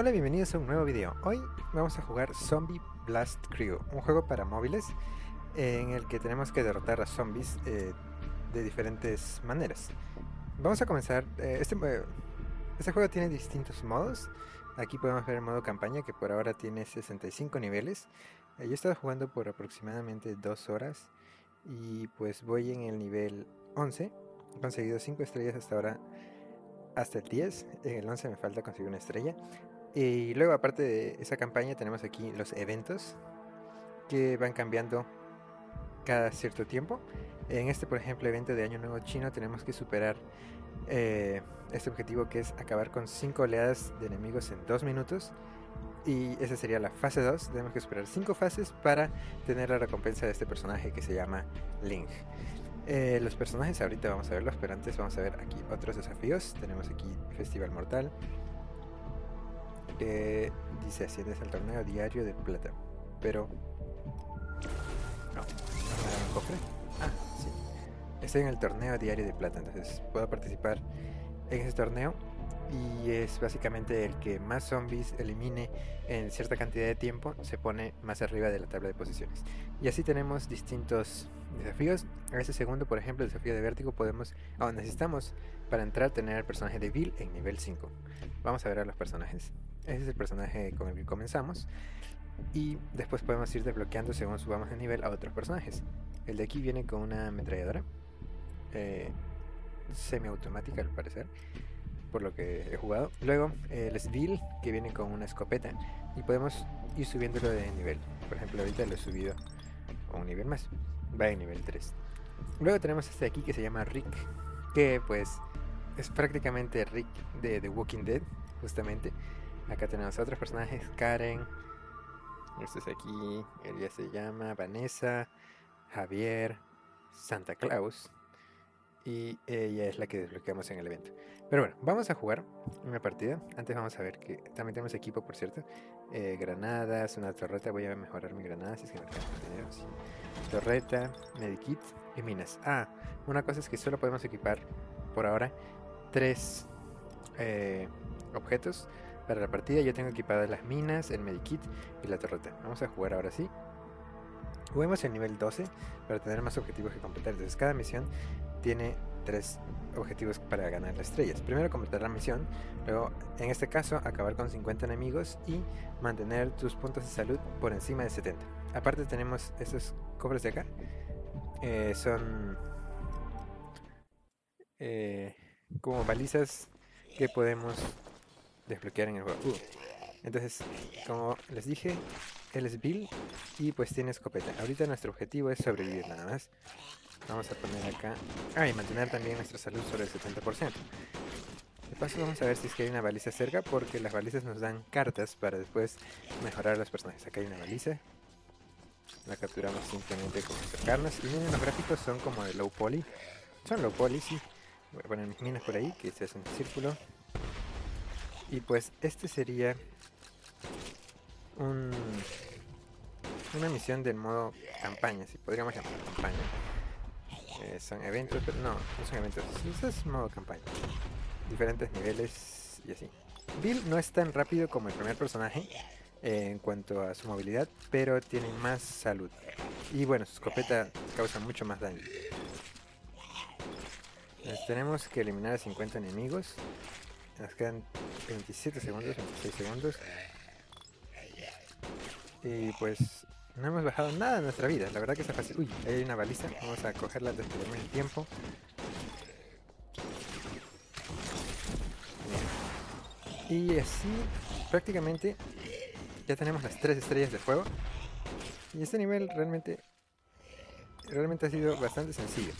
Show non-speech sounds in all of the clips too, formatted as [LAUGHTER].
Hola, bienvenidos a un nuevo video. Hoy vamos a jugar Zombie Blast Crew, un juego para móviles en el que tenemos que derrotar a zombies eh, de diferentes maneras. Vamos a comenzar. Eh, este, eh, este juego tiene distintos modos. Aquí podemos ver el modo campaña que por ahora tiene 65 niveles. yo he estado jugando por aproximadamente 2 horas y pues voy en el nivel 11. He conseguido 5 estrellas hasta ahora hasta el 10. En el 11 me falta conseguir una estrella. Y luego, aparte de esa campaña, tenemos aquí los eventos que van cambiando cada cierto tiempo. En este, por ejemplo, evento de Año Nuevo Chino, tenemos que superar eh, este objetivo que es acabar con 5 oleadas de enemigos en 2 minutos. Y esa sería la fase 2. Tenemos que superar 5 fases para tener la recompensa de este personaje que se llama Link. Eh, los personajes ahorita vamos a verlos, pero antes vamos a ver aquí otros desafíos. Tenemos aquí Festival Mortal, que dice asciendes al torneo diario de plata. Pero... No, no cofre. Ah, sí. Estoy en el torneo diario de plata, entonces puedo participar en ese torneo. Y es básicamente el que más zombies elimine en cierta cantidad de tiempo se pone más arriba de la tabla de posiciones. Y así tenemos distintos desafíos. A ese segundo, por ejemplo, el desafío de vértigo, podemos, oh, necesitamos para entrar tener al personaje de Bill en nivel 5. Vamos a ver a los personajes. Ese es el personaje con el que comenzamos. Y después podemos ir desbloqueando según subamos de nivel a otros personajes. El de aquí viene con una ametralladora. Eh, semiautomática al parecer. Por lo que he jugado. Luego el Svil que viene con una escopeta. Y podemos ir subiéndolo de nivel. Por ejemplo ahorita lo he subido a un nivel más. Va en nivel 3. Luego tenemos este de aquí que se llama Rick. Que pues es prácticamente Rick de The Walking Dead. Justamente. Acá tenemos a otros personajes, Karen. Este es aquí, ella se llama Vanessa, Javier, Santa Claus. Y ella es la que desbloqueamos en el evento. Pero bueno, vamos a jugar una partida. Antes vamos a ver que también tenemos equipo, por cierto. Eh, granadas, una torreta. Voy a mejorar mi granada si es que me dinero. Torreta, medikit y minas. Ah, una cosa es que solo podemos equipar por ahora tres eh, objetos para la partida yo tengo equipadas las minas, el medikit y la torreta. Vamos a jugar ahora sí. Juguemos el nivel 12 para tener más objetivos que completar. Entonces cada misión tiene tres objetivos para ganar las estrellas. Primero completar la misión, luego en este caso acabar con 50 enemigos y mantener tus puntos de salud por encima de 70. Aparte tenemos estos cofres de acá. Eh, son eh, como balizas que podemos desbloquear en el juego. Entonces, como les dije, él es Bill y pues tiene escopeta. Ahorita nuestro objetivo es sobrevivir nada más. Vamos a poner acá... Ah, y mantener también nuestra salud sobre el 70%. De paso vamos a ver si es que hay una baliza cerca porque las balizas nos dan cartas para después mejorar a los personajes. Acá hay una baliza. La capturamos simplemente con acercarnos. Y miren, los gráficos son como de low poly. Son low poly, sí. Voy a poner mis minas por ahí que se hacen círculo. Y pues este sería un, una misión del modo campaña, si podríamos llamar campaña. Eh, son eventos, pero no, no son eventos, eso es modo campaña. Diferentes niveles y así. Bill no es tan rápido como el primer personaje en cuanto a su movilidad, pero tiene más salud. Y bueno, su escopeta causa mucho más daño. tenemos que eliminar a 50 enemigos. Nos quedan 27 segundos, 26 segundos. Y pues no hemos bajado nada en nuestra vida. La verdad que está fácil. Uy, ahí hay una baliza. Vamos a cogerla desde el tiempo. Y así prácticamente ya tenemos las tres estrellas de fuego. Y este nivel realmente realmente ha sido bastante sencillo.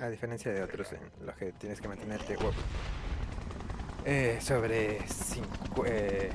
A diferencia de otros en los que tienes que mantenerte eh, sobre 5... Eh,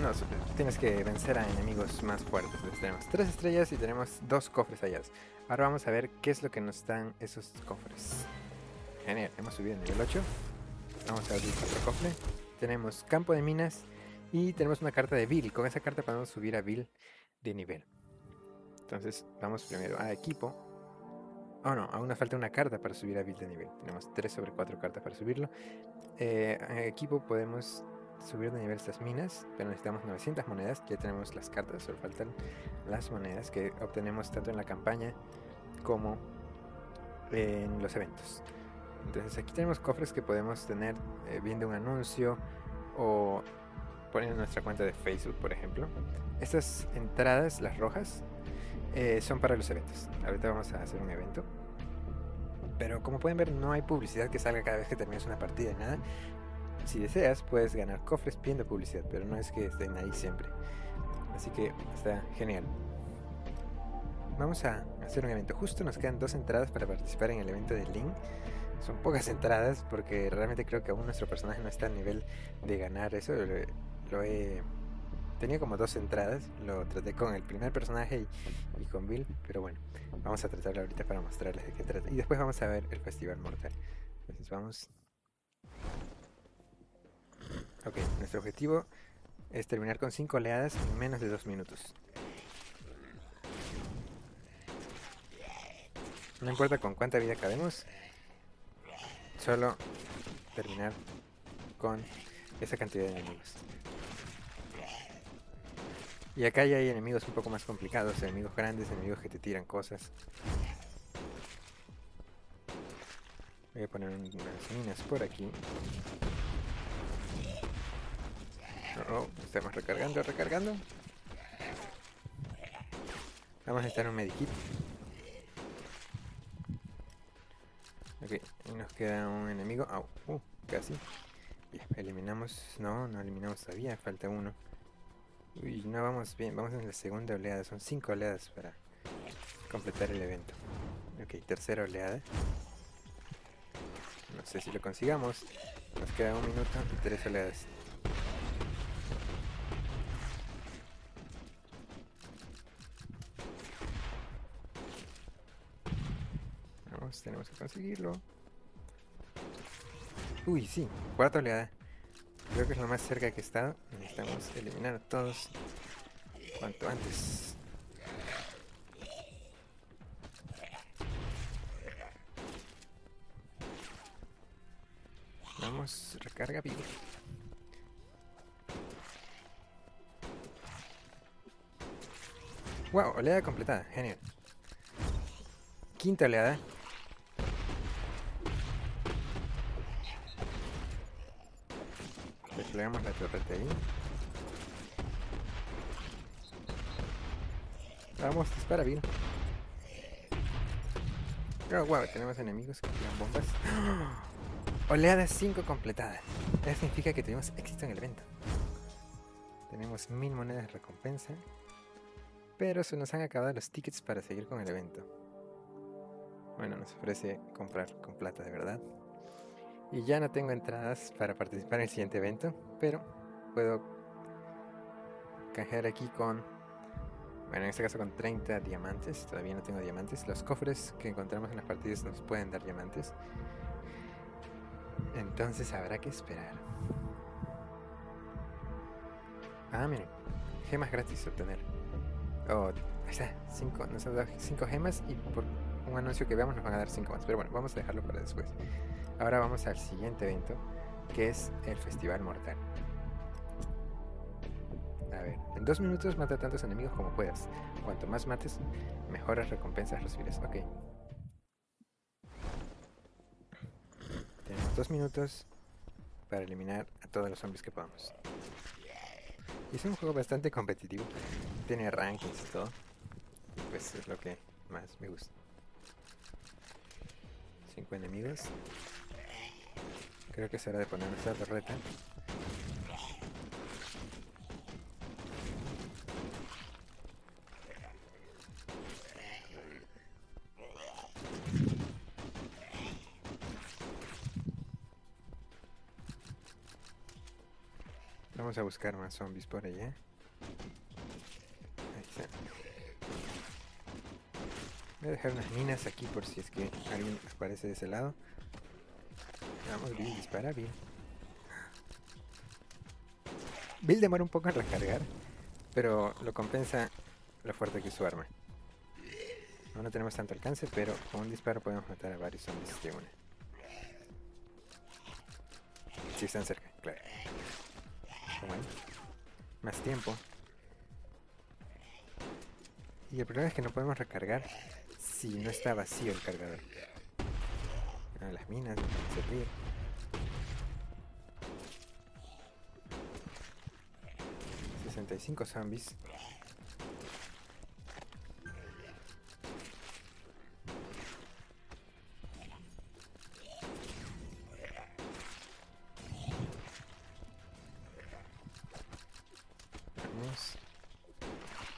no, tienes que vencer a enemigos más fuertes. tenemos tres estrellas y tenemos dos cofres hallados. Ahora vamos a ver qué es lo que nos dan esos cofres. Genial, hemos subido a nivel 8. Vamos a abrir otro cofre. Tenemos campo de minas y tenemos una carta de Bill. Con esa carta podemos subir a Bill de nivel. Entonces vamos primero a equipo Oh no, aún nos falta una carta para subir a build de nivel. Tenemos 3 sobre 4 cartas para subirlo. Eh, en equipo podemos subir de nivel estas minas, pero necesitamos 900 monedas. Ya tenemos las cartas, solo faltan las monedas que obtenemos tanto en la campaña como en los eventos. Entonces aquí tenemos cofres que podemos tener eh, viendo un anuncio o poniendo nuestra cuenta de Facebook, por ejemplo. Estas entradas, las rojas, eh, son para los eventos. Ahorita vamos a hacer un evento. Pero como pueden ver, no hay publicidad que salga cada vez que termines una partida nada. Si deseas, puedes ganar cofres pidiendo publicidad, pero no es que estén ahí siempre. Así que está genial. Vamos a hacer un evento. Justo nos quedan dos entradas para participar en el evento de Link. Son pocas entradas porque realmente creo que aún nuestro personaje no está a nivel de ganar eso. Lo, he tenía como dos entradas. Lo traté con el primer personaje y, con Bill. Pero bueno, vamos a tratarlo ahorita para mostrarles de qué trata. Y después vamos a ver el Festival Mortal. Entonces vamos. Ok, nuestro objetivo es terminar con 5 oleadas en menos de 2 minutos. No importa con cuánta vida cabemos, solo terminar con esa cantidad de enemigos. Y acá ya hay enemigos un poco más complicados, enemigos grandes, enemigos que te tiran cosas. Voy a poner unas minas por aquí. Oh, estamos recargando, recargando. Vamos a necesitar un medikit. Ok, nos queda un enemigo. uh, casi. eliminamos. No, no eliminamos todavía, falta uno. Uy, no vamos bien, vamos en la segunda oleada. Son cinco oleadas para completar el evento. Ok, tercera oleada. No sé si lo consigamos. Nos queda un minuto y tres oleadas. tenemos que conseguirlo. Uy, sí, cuarta oleada. Creo que es lo más cerca que estado. Necesitamos eliminar a todos cuanto antes. Vamos, recarga vivo. Wow, oleada completada, genial. Quinta oleada. Desplegamos la torreta ahí. Vamos, dispara bien. Oh, wow, tenemos enemigos que tiran bombas. Oleada 5 completada. Eso significa que tenemos éxito en el evento. Tenemos mil monedas de recompensa. Pero se nos han acabado los tickets para seguir con el evento. Bueno, nos ofrece comprar con plata de verdad. Y ya no tengo entradas para participar en el siguiente evento, pero puedo canjear aquí con, bueno, en este caso con 30 diamantes. Todavía no tengo diamantes. Los cofres que encontramos en las partidas nos pueden dar diamantes. Entonces habrá que esperar. Ah, miren, gemas gratis obtener. Oh, ahí está, 5 nos han dado 5 gemas y por un anuncio que veamos nos van a dar 5 más. Pero bueno, vamos a dejarlo para después. Ahora vamos al siguiente evento, que es el Festival Mortal. A ver, en dos minutos mata tantos enemigos como puedas. Cuanto más mates, mejores recompensas recibirás. Ok. Tenemos dos minutos para eliminar a todos los zombies que podamos. Es un juego bastante competitivo. Tiene rankings y todo. Pues es lo que más me gusta. Cinco enemigos. Creo que será de poner nuestra torreta. Vamos a buscar más zombies por allá. Ahí está. Voy a dejar unas minas aquí por si es que alguien aparece de ese lado. Vamos, Bill, dispara bien. Bill demora un poco en recargar, pero lo compensa lo fuerte que es su arma. No, tenemos tanto alcance, pero con un disparo podemos matar a varios zombies de una. Si están cerca, claro. Más tiempo. Y el problema es que no podemos recargar si no está vacío el cargador. Ah, las minas pueden servir. 65 zombies.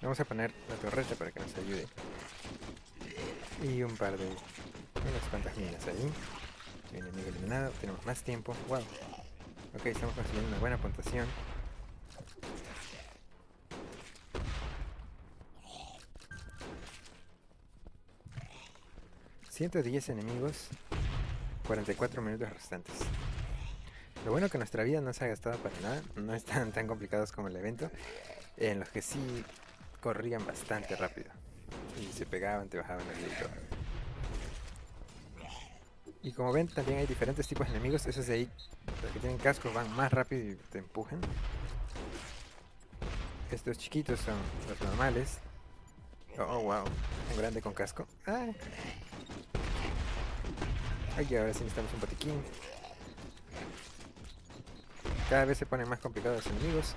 Vamos a poner la torreta para que nos ayude. Y un par de... unas cuantas minas ahí. Enemigo eliminado. Tenemos más tiempo. Wow. Ok, estamos consiguiendo una buena puntuación. 110 enemigos, 44 minutos restantes. Lo bueno que nuestra vida no se ha gastado para nada, no están tan complicados como el evento, en los que sí corrían bastante rápido. Y se pegaban, te bajaban el grito. Y como ven, también hay diferentes tipos de enemigos. Esos de ahí, los que tienen cascos, van más rápido y te empujan. Estos chiquitos son los normales. Oh, wow. Un grande con casco. Ah. Ay, a ver si necesitamos un botiquín. Cada vez se ponen más complicados los enemigos.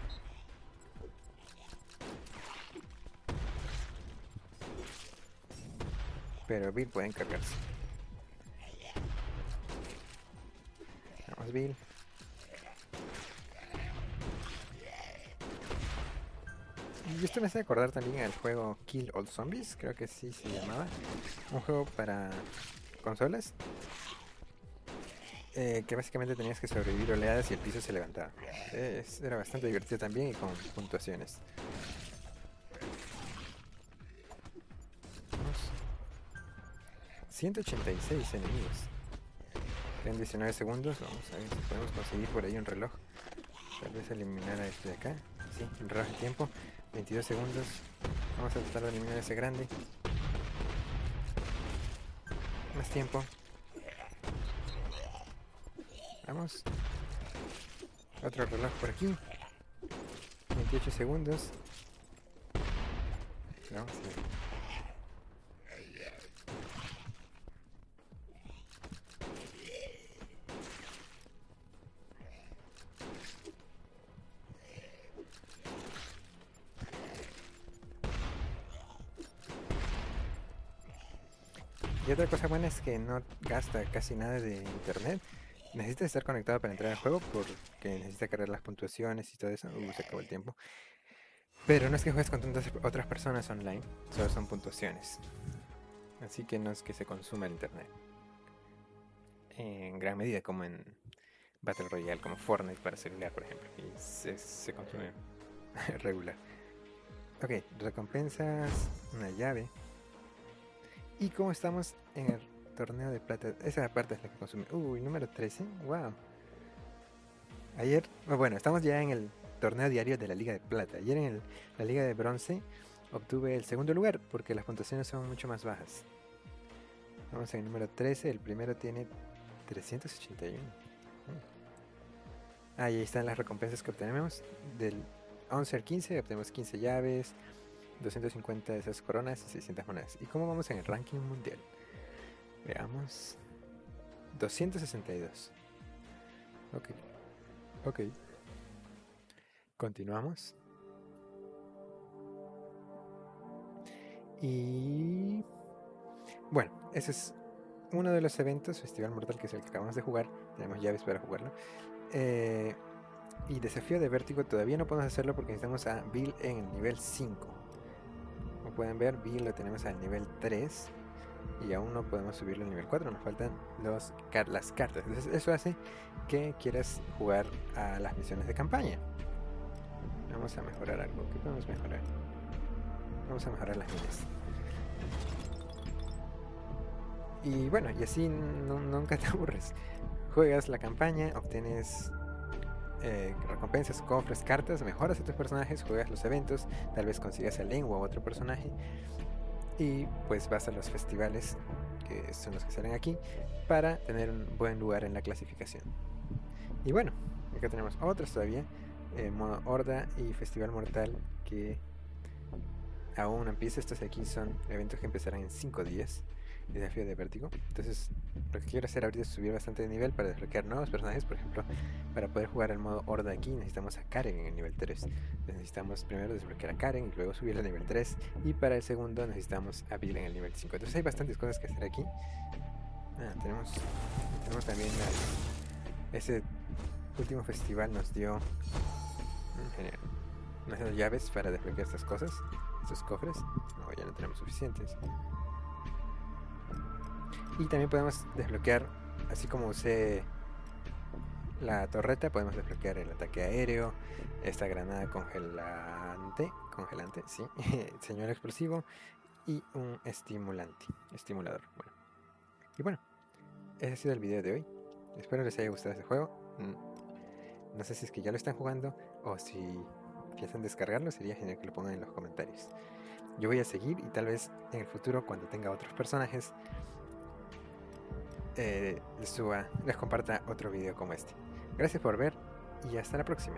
Pero Bill puede encargarse. Vamos, Bill. Y esto me hace acordar también al juego Kill All Zombies, creo que sí se llamaba. Un juego para consolas eh, que básicamente tenías que sobrevivir oleadas y el piso se levantaba. era bastante divertido también y con puntuaciones. 186 enemigos. En 19 segundos. Vamos a ver si podemos conseguir por ahí un reloj. Tal vez eliminar a este de acá. Sí, un reloj de tiempo. 22 segundos. Vamos a tratar de eliminar ese grande. Más tiempo. Vamos. Otro reloj por aquí. 28 segundos. Vamos a Y otra cosa buena es que no gasta casi nada de internet necesitas estar conectado para entrar al juego porque necesita cargar las puntuaciones y todo eso. Uh, se acabó el tiempo. Pero no es que juegues con tantas otras personas online, solo son puntuaciones. Así que no es que se consuma el internet. En gran medida como en Battle Royale, como Fortnite para celular, por ejemplo. Y se, se consume [LAUGHS] regular. Ok, recompensas, una llave. Y como estamos en el torneo de plata. Esa parte es la que consume. Uy, número 13. Wow. Ayer, bueno, estamos ya en el torneo diario de la Liga de Plata. Ayer en la Liga de Bronce obtuve el segundo lugar porque las puntuaciones son mucho más bajas. Vamos en el número 13. El primero tiene 381. Ah, y ahí están las recompensas que obtenemos. Del 11 al 15 obtenemos 15 llaves, 250 de esas coronas y 600 monedas. ¿Y cómo vamos en el ranking mundial? Veamos. 262. Ok. Ok. Continuamos. Y... Bueno, ese es uno de los eventos, Festival Mortal, que es el que acabamos de jugar. Tenemos llaves para jugarlo. Eh, y desafío de vértigo todavía no podemos hacerlo porque necesitamos a Bill en el nivel 5. Pueden ver, Bill lo tenemos al nivel 3 y aún no podemos subirlo al nivel 4, nos faltan los, las cartas. Eso hace que quieras jugar a las misiones de campaña. Vamos a mejorar algo. ¿Qué podemos mejorar? Vamos a mejorar las minas. Y bueno, y así nunca te [LAUGHS] aburres. Juegas la campaña, obtienes eh, recompensas, cofres, cartas, mejoras a tus personajes, juegas los eventos, tal vez consigas a Lengua u otro personaje y pues vas a los festivales, que son los que salen aquí, para tener un buen lugar en la clasificación. Y bueno, acá tenemos otros todavía, eh, modo Horda y Festival Mortal, que aún empieza. Estos aquí son eventos que empezarán en 5 días desafío de vértigo. Entonces, lo que quiero hacer ahorita es subir bastante de nivel para desbloquear nuevos personajes. Por ejemplo, para poder jugar el modo Horda aquí, necesitamos a Karen en el nivel 3. necesitamos primero desbloquear a Karen luego subir al nivel 3. Y para el segundo, necesitamos a Bill en el nivel 5. Entonces, hay bastantes cosas que hacer aquí. Ah, tenemos, tenemos también ese último festival nos dio mm, unas llaves para desbloquear estas cosas, estos cofres. No, ya no tenemos suficientes. Y también podemos desbloquear, así como usé la torreta, podemos desbloquear el ataque aéreo, esta granada congelante, congelante, sí, [LAUGHS] señor explosivo y un estimulante, estimulador. Bueno. Y bueno, ese ha sido el video de hoy. Espero les haya gustado este juego. Mm, no sé si es que ya lo están jugando o si piensan descargarlo, sería genial que lo pongan en los comentarios. Yo voy a seguir y tal vez en el futuro, cuando tenga otros personajes, eh, les, suba, les comparta otro video como este. Gracias por ver y hasta la próxima.